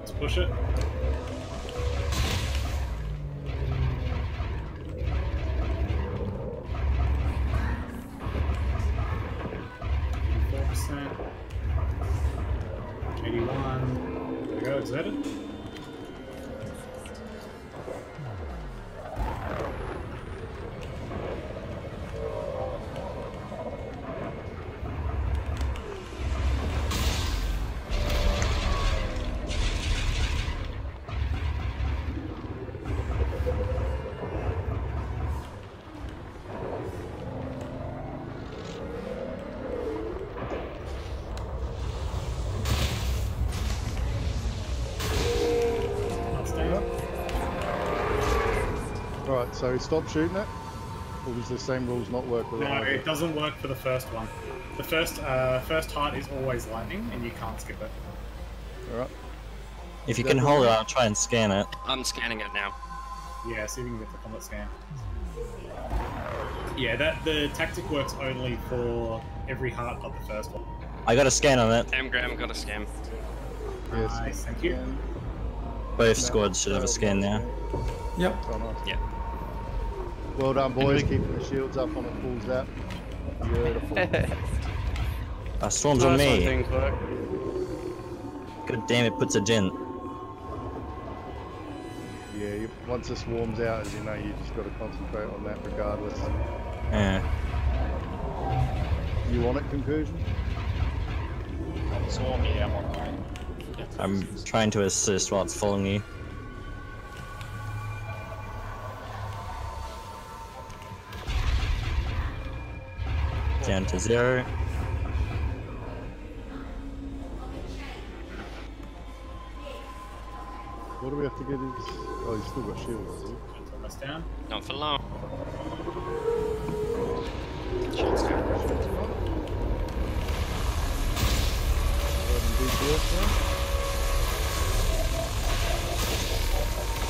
to push it. So stop shooting it? Or does the same rules not work with No, it? it doesn't work for the first one. The first uh, first heart is always lightning, and you can't skip it. Alright. If you can hold it, I'll try and scan it. I'm scanning it now. Yeah, see if you can get the combat scan. Yeah, that the tactic works only for every heart but the first one. I got a scan on it. M Graham got a scan. Yes. Nice, thank you. Both squads should have a scan now. Yep. Nice. Yeah. Well done, boys. Keeping the shields up on a full zap. Beautiful. Uh, storms on me. things work. God damn it, puts a dent. yeah, you, once this warms out, as you know, you just got to concentrate on that regardless. Yeah. You want it, conclusion? Swarm, yeah, I'm on mine. I'm trying to assist while it's following you. Down to zero. What do we have to get his... Oh, he's still got shields, does he? It's almost down. Not for long. Shields on. DPS now.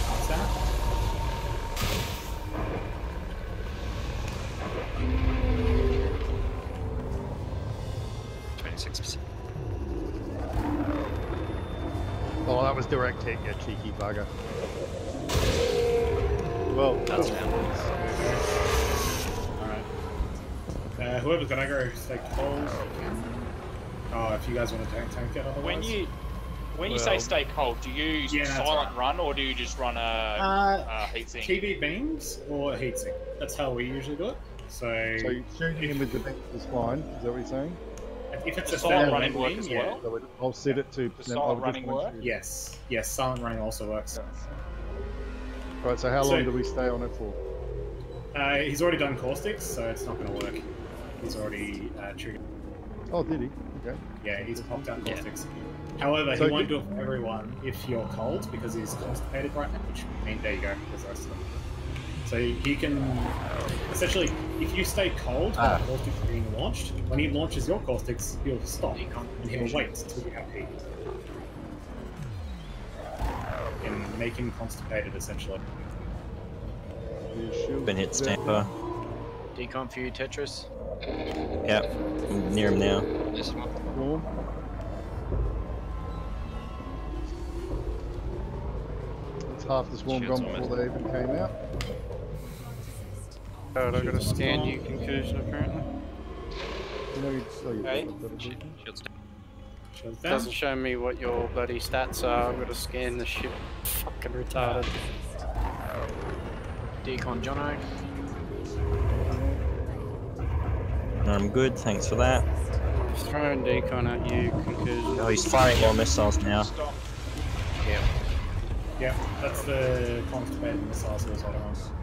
What's that? Cheeky bugger. Well, That's down. Alright. Uh, whoever's got aggro, stay cold. Oh, if you guys want to tank, tank it otherwise. When you when you say Well- stay cold, do you use Yeah, silent right. run or do you just run a, Uh, a heat sink? TV beams or heatsink. That's how we usually do it. So, so shooting him with the beam is fine, is that what you're saying? If it's The a silent standard running work as yeah. well? So it- I'll set it to... Does then silent running work? you- Yes, yes, silent running also works. Right, so how So- long do we stay on it for? Uh, he's already done caustics, so it's not going to work. He's already uh, triggered. Oh, did he? Okay. Yeah, he's popped out Yeah. caustics. However, So he won't do it for everyone if you're cold because he's constipated right now. Which means there you go. There's the rest of them. So he can essentially, if you stay cold while Ah. caustics are being launched, when he launches your caustics, he'll stop and he'll wait until you have heat. And make him constipated essentially. The Been hit is stamper. Decon for you, Tetris. Yep. I'm near him now. This one. Warm. It's half the swarm gone before they even came out. Alright, I got a scan you conclusion apparently. Know, down. Doesn't show me what your bloody stats are. I'm gonna scan the ship. Fucking retarded. Decon Jono. I'm good, thanks for that. Just throwing decon at you, conclusion. Oh, he's firing more missiles now. Stop. Yeah, that's the constipated don't one.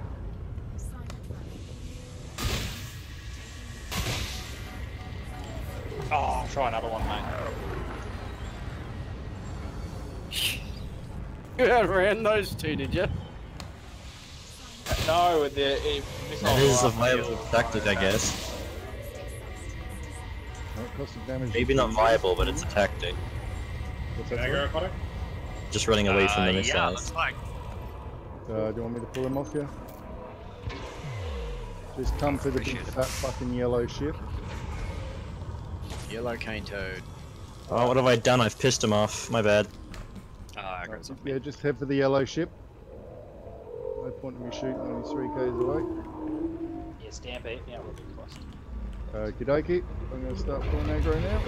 Oh, I'll try another one, mate. You outran those two, did you? No, with the it, missile That is a viable is- tactic, I guess. Alright, cost of damage. Maybe not viable, but it's a tactic. What's that? Aggro aquatic? Just running away from the Uh, Yeah, missiles. looks like. Uh, do you want me to pull him off you? Just come for the big fat fucking yellow shit. Yellow cane toad. Oh, what have I done? I've pissed him off. My bad. Uh, aggro's off Yeah, me. just head for the yellow ship. No point in me shooting when he's 3k's away. Yeah, stamp it. Yeah, we'll be close. Okie dokie. I'm going to start pulling aggro now.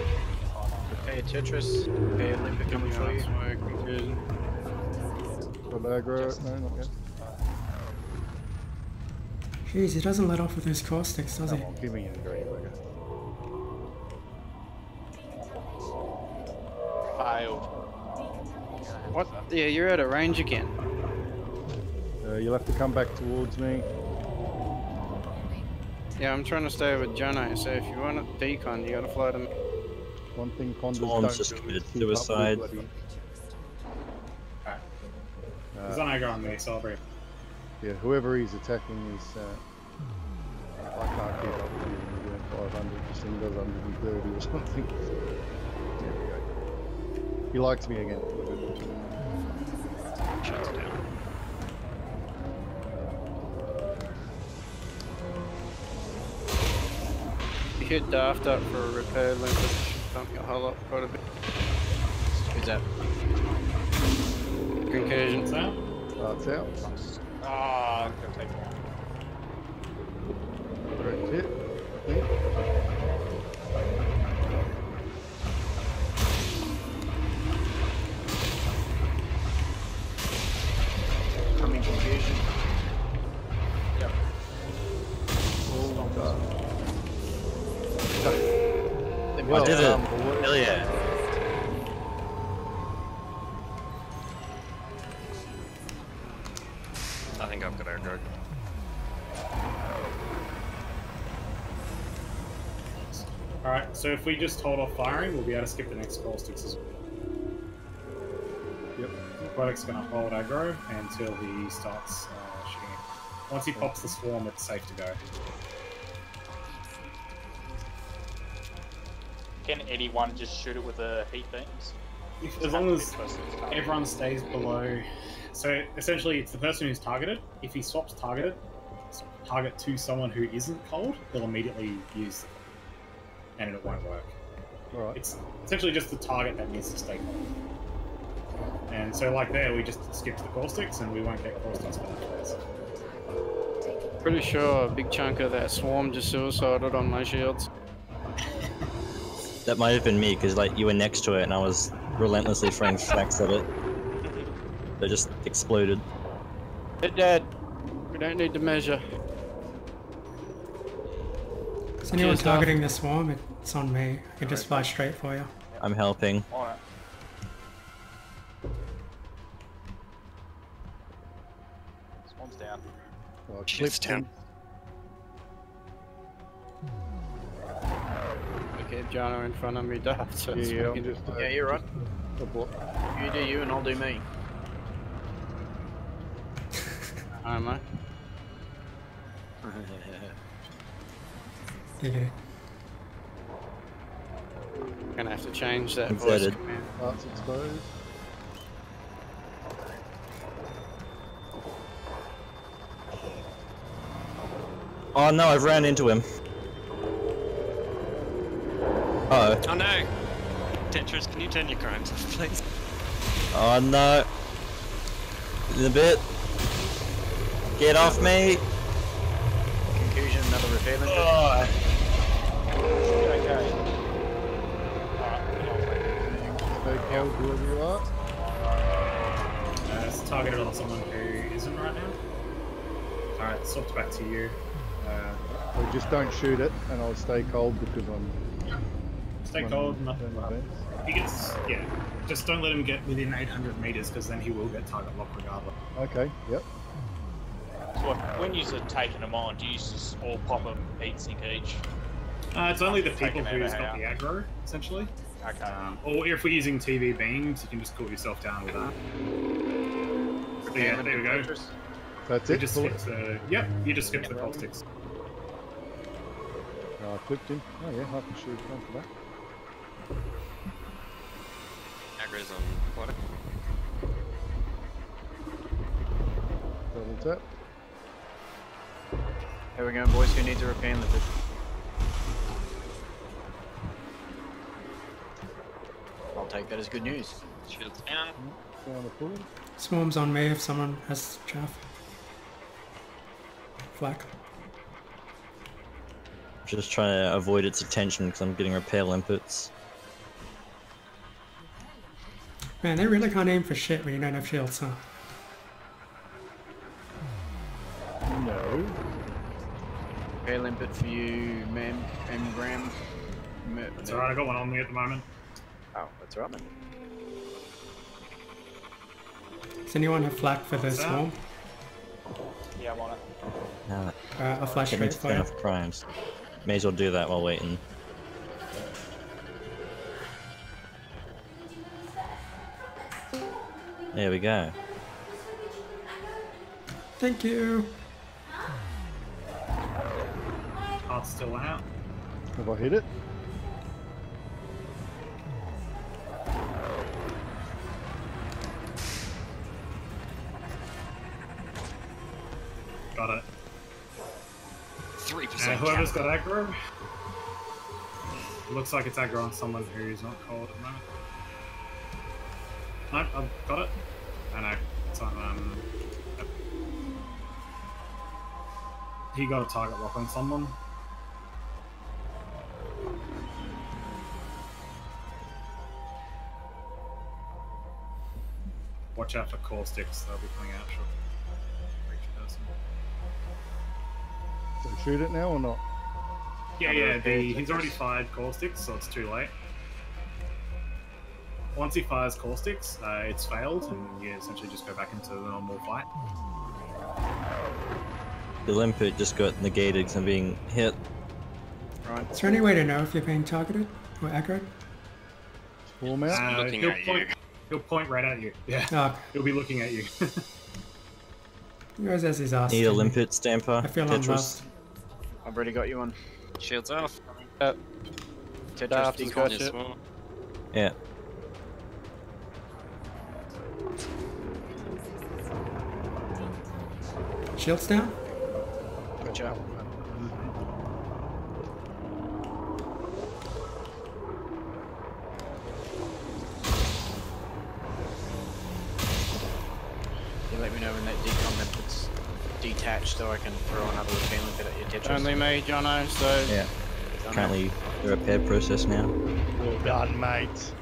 Repair Tetris. Repair Limber coming for you. Smoke, conclusion. Got aggro. No, not yet. Jeez, he doesn't let off with his caustics, does he? Come on, give me a green Failed. What? Yeah, you're out of range again. Uh, you'll have to come back towards me. Yeah, I'm trying to stay with Jono, so if you want a decon, you gotta fly to them. One thing Condas Swarm's don't just do committed keep up with suicide. bloody- Alright. Uh, He's on aggro on me, celebrate. Yeah, whoever he's attacking is. Uh, I can't keep up with you you're doing 500. This thing does 130 or something. There we. He likes me again. Shuts down. You hit Daft up for a repair limp, it bump your hull up quite a bit. Who's that? Concussion. What's that? Starts out. Well I did done, it. boys. Hell yeah. I think I've got aggro. Alright, so if we just hold off firing, we'll be able to skip the next caustics as well. Yep. Aquatic's gonna hold aggro until he starts uh, shooting it. Once he pops the swarm, it's safe to go. Can anyone just shoot it with the heat beams? If, as long as Close to the target. everyone stays below. So essentially, it's the person who's targeted. If he swaps targeted, target to someone who isn't cold, they'll immediately use, it, and it won't work. Alright. It's essentially just the target that needs to stay cold. And so, like there, we just skipped the caustics, and we won't get caustics for that phase. Pretty sure a big chunk of that swarm just suicided on my shields. That might have been me, because like you were next to it and I was relentlessly throwing flaks at it. They just exploded. They're dead. We don't need to measure. Is anyone Cheers, Duff. targeting the swarm? It's on me. I can just fly straight for you. I'm helping. Alright. Swan's down. Oh, Shit's Jono in front of me, Daft. So Yeah, it's yeah, fucking- just. Uh, Yeah, you're right. a block. You do you and I'll do me. I don't know. Yeah. Gonna have to change that voice command. Parts exposed. Oh no, I've ran into him. Uh oh. Oh no! Tetris, can you turn your crimes off, please? Oh no. In a bit. Get off me. Confusion, another repair limber. Oh. Okay. Alright, Stay cold, whoever you are. Uh, it's targeted on someone who isn't right now. Alright, swapped back to you. Uh, So just don't shoot it, and I'll stay cold because I'm. Stay running cold, nothing down will happen. fence. He gets, yeah, just don't let him get within 800 meters because then he will get target lock regardless. Okay, yep. So what, when you're taking them on, do you just all pop them heat sink each? Uh, it's only the people him who's over got the aggro, essentially. Okay. Um, or if we're using TV beams, you can just cool yourself down with that. So yeah, there we go. Tetris. That's We it. just pull it. skipped the, yep, you just skipped the caustics. Oh, I clipped him. Oh yeah, I can shoot one for that. Aggro's on aquatic. Double tap. Here we go, boys. Who needs a repair limber? I'll take that as good news. Shields down. down the pool. Swarms on me if someone has chaff. Flak. Just trying to avoid its attention because I'm getting repair limpets. Man, they really can't aim for shit when you don't have shields, huh? No. Okay, limpet for you, Mem, Mem Graham. Me- It's alright, I got one on me at the moment. Oh, that's right, man. Does anyone have flak for this What's that? swarm? Yeah, I want it. Now, Alright, I'll flash get me straight to for turn you. off crimes. May as well do that while waiting. There we go. Thank you. Heart's still out. Have I hit it? Got it. Three And percent. whoever's got aggro. Looks like it's aggro on someone who's not cold at the moment. Nope, I've got it. I know. It's on, um. He got a target lock on someone. Watch out for caustics, they'll be coming out each. So shoot it now or not? Yeah, How do I yeah, the, he's already fired caustics, so it's too late. Once he fires caustics, uh, it's failed, and you essentially just go back into the normal fight. The limpet just got negated because I'm being hit. Right. Is there any way to know if you're being targeted or aggroed? Swarm out? Uh, looking he'll at point, you. He'll point right at you. Yeah, Oh, he'll be looking at you. he always has his ass. Need a limpet stamper. I feel Tetris. unloved. I've already got you one. Shields off. Uh, Tetris Daft has decoy. got you. well, Yeah. Shields down? Gotcha. You let me know when that decon limpet's detached so I can throw another repair limpet at your Tetris. Only me, Jono, so Yeah. Done Currently the repair process now. Well done, mate.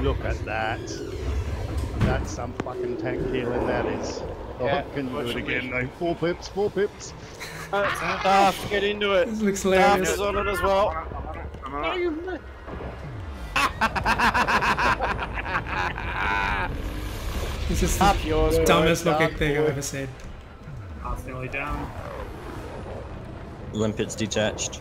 Look at that. That's some fucking tank killing that is. Oh, Yeah, can you do it fortunately. again though? Four pips, four pips. Uh, Daft, get into it. This looks Daft hilarious. is on it as well. This is the yours, dumbest Dark looking thing I've ever seen. Heart's nearly down. Limpet's detached.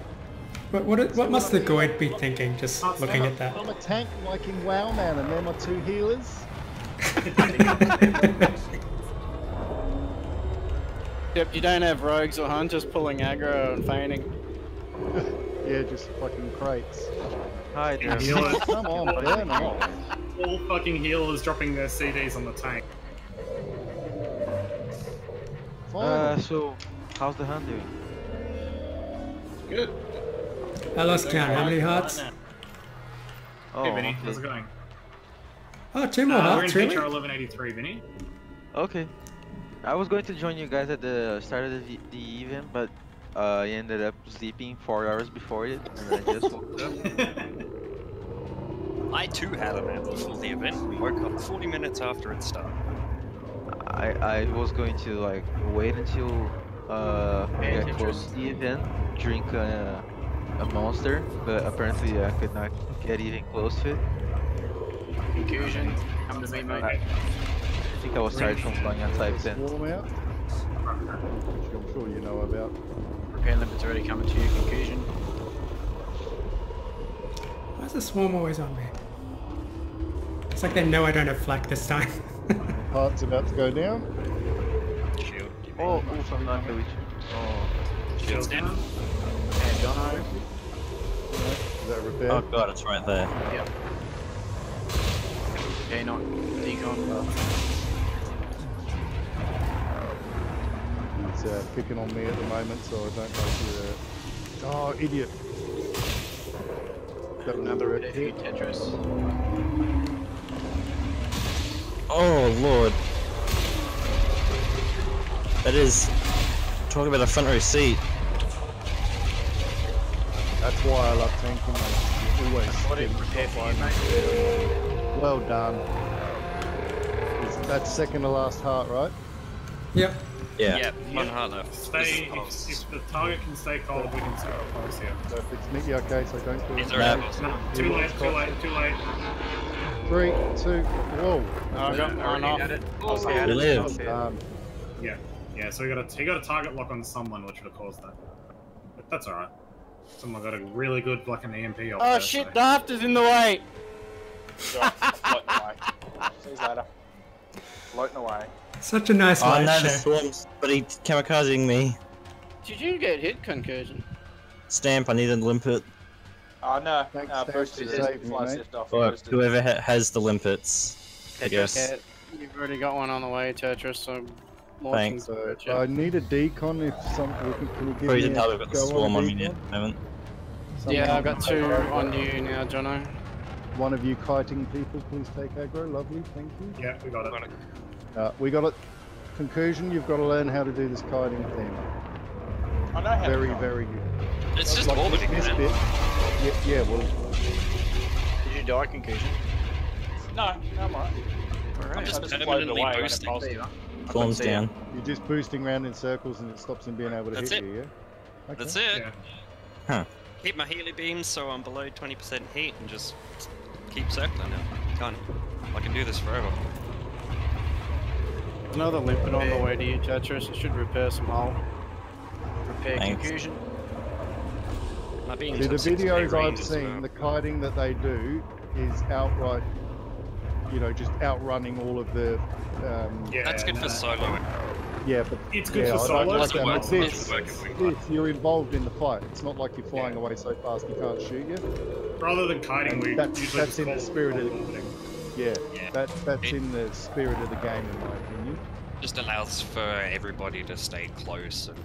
What, what, what must the Goid be thinking just looking at that? I'm a tank like in WoW man, and they're my two healers. Yep, you don't have rogues or hunters pulling aggro and feigning. Yeah, just fucking crates. Hi, Yeah, there. healers, Come on, burn off. all fucking healers dropping their CDs on the tank. Uh, so, how's the hunt doing? Good. I lost count. How many hearts? Oh, Hey, Vinny, okay. how's it going? Oh, two more Uh, we're in hearts, really? HR 1183, Vinny. Okay. I was going to join you guys at the start of the, the event, but uh, I ended up sleeping four hours before it, and I just woke up. I too had an app before the event. Woke up 40 minutes after it started. I, I was going to like wait until uh, we Yeah, got close to the event, drink a, a monster, but apparently I could not get even close to it. Confusion, come to me, mate. I think I was tired from flying outside then. Swarm out. Which I'm sure you know about. Repair limpet's already coming to you, confusion. Why is the swarm always on me? It's like they know I don't have flak this time. Heart's about to go down. Shield. Oh, oof, I'm not the witch. Oh. Shields down. And Jono. Is that repair? Oh god, it's right there. Yep. Okay, not decon. It's uh, picking on me at the moment, so I don't know if you're. Uh... Oh, idiot! That Another a repair for you, red hit. Tetris. Oh lord. That is. Talk about a front row seat. That's why I love tanking, mate. You always What did get prepare for top you, line. mate? Well done. Is- That's second to last heart, right? Yep. Yeah. Yeah, one heart left. Stay. This If, if the target can stay cold, we can stay close here. Perfect. Nick, you okay? So don't do Is there No. No, too late. Too late. Too late. Three, two, whoa. I got one off. Oh, We live. Um, Yeah. Yeah. So we got a he got a target lock on someone, which would have caused that. But that's all right. Someone got a really good fucking EMP off Oh there, shit, so- the haft is in the way! Sure, I'm floating away. See you later. Floating away. Such a nice Oh no, the show. swarm's bloody kamikazing me. Did you get hit concussion? Stamp, I need to limpet. Oh no, Thanks, uh, thanks is saving me, fly mate. shift off. Or whoever ha has the limpets. I guess. Yeah, you've already got one on the way, Tetris, so... launching Thanks. so to I need a decon if some. Can, can you give Probably me didn't a know we've got the go swarm a on me decon? yet at the moment. Someone Yeah, I've got two on you now, Jono. One of you kiting people, please take aggro. Lovely, thank you. Yeah, we got it. Uh, we got it. Conclusion, you've got to learn how to do this kiting thing. I know how Very, to very good. It's just Like orbiting, this man. bit. Yeah, yeah, well, Did you die concussion? No, no, I'm alright. I'm just just permanently away when boosting. pulsed. Swarm's see ya. down. you're just boosting around in circles and it stops him being able to That's hit it. you, yeah? Okay. That's it. Yeah. Keep my Healy beams so I'm below 20% heat and just keep circling now. Can't. I can do this forever. Another limpet on the way to you, Tetris. It should repair some hull. Repair Thanks. confusion. My See, the videos I've seen, well. the kiting that they do is outright, you know, just outrunning all of the. Um, Yeah. That's good no, for no. solo. yeah, but It's good yeah, for I don't solo. like that. well, But this, working with me. this, you're involved in the fight. It's not like you're flying Yeah. away so fast you can't shoot you. Rather than kiting, we That's- usually that's just in the spirit of- orbiting. Yeah, Yeah. that that's It- in the spirit of the game, in my opinion. Just allows for everybody to stay close and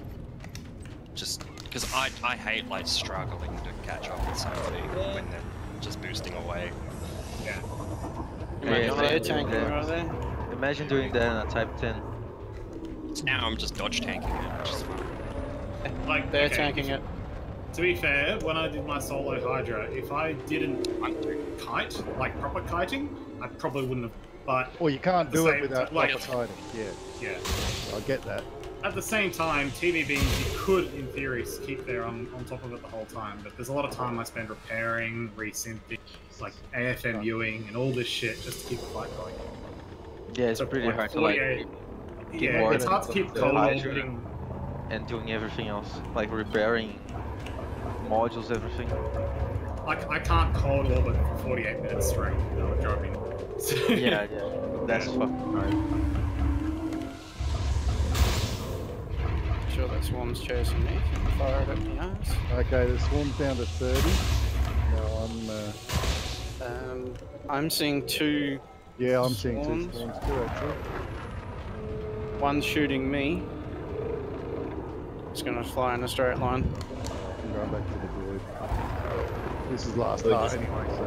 just because I I hate like struggling to catch up with somebody when they're just boosting away. Yeah. Imagine Yeah, they're yeah, tanking yeah. Imagine doing that in a Type 10. Now I'm just dodge tanking it, which is fine. Like They're okay, tanking it. To be fair, when I did my solo Hydra, if I didn't kite, like proper kiting, I probably wouldn't have. But Well, you can't At the do it without like- proper kiting. Yeah, yeah. I get that. At the same time, TV beams you could, in theory, keep there on, on top of it the whole time. But there's a lot of time I spend repairing, resynthing, like AFMUing, and all this shit just to keep the fight going. Yeah, it's So, pretty like, hard to like 48 keep Yeah, it's hard to keep the cold and doing everything else, like repairing modules, everything. Like I can't cold orbit for 48 minutes straight. That would drive me. nuts. Yeah, yeah, that's Yeah. fucking hard. Sure that swarm's chasing me. Fire it up the ass. Okay, the swarm's down to 30. Now I'm, uh, Um, I'm seeing two. yeah, I'm seeing two Swarms? swarms too, actually. One shooting me. It's gonna fly in a straight line. I'm going back to the void. This is last Void part is- anyway, so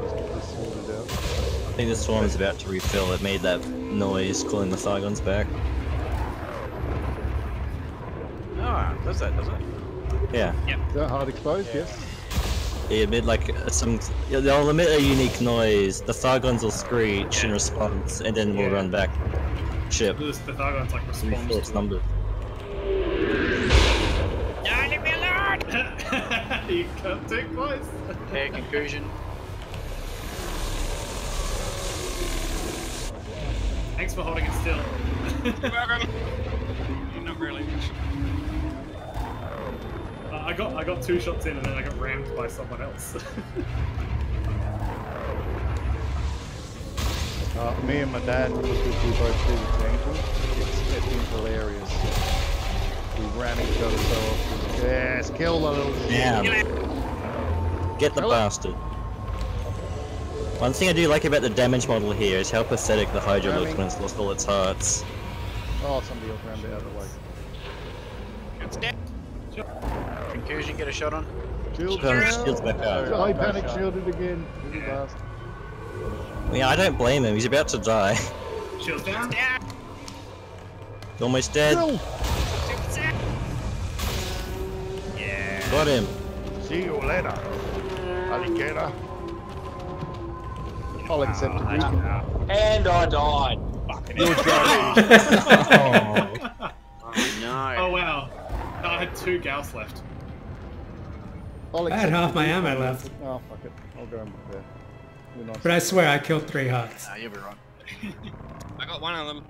let's get this sorted out. I think the swarm's about to refill. It made that noise calling the Thargons back. Ah, does that, does it? Yeah. Is that hard exposed? Yes. They emit like uh, some. yeah, They'll emit a unique noise. The Thargons will screech in response, and then we'll Yeah. run back. Ship. The Thargon's like Refill responds its to number. Yeah, leave me alone! It. you come too close. Air conclusion. Thanks for holding it still. Welcome. Not really. Uh, I got I got two shots in and then I got rammed by someone else. Uh, me and my dad, because we both do the tanking, it's, it's been hilarious. We ran each other so often. Yes, kill the little shit. Damn. Get the bastard. One thing I do like about the damage model here is how pathetic the Hydra looks when it's lost all its hearts. Oh, somebody else rammed it out of the way. It's dead. Conclusion, get a shot on. Shield Turn shields back out. I panic shielded again. Little Yeah. I don't blame him. He's about to die. Shields down. He's almost dead. No! Yeah. Got him. See you later, alligator. I'll accept ah, a beacon. And I died. Fucking You're hell. joking. Oh. No. Oh wow. No, I had two gals left. I'll I had half my ammo oh, left. Oh, fuck it. I'll go in there. Nice. But I swear I killed three hearts. Nah, you'll be wrong. I got one of them.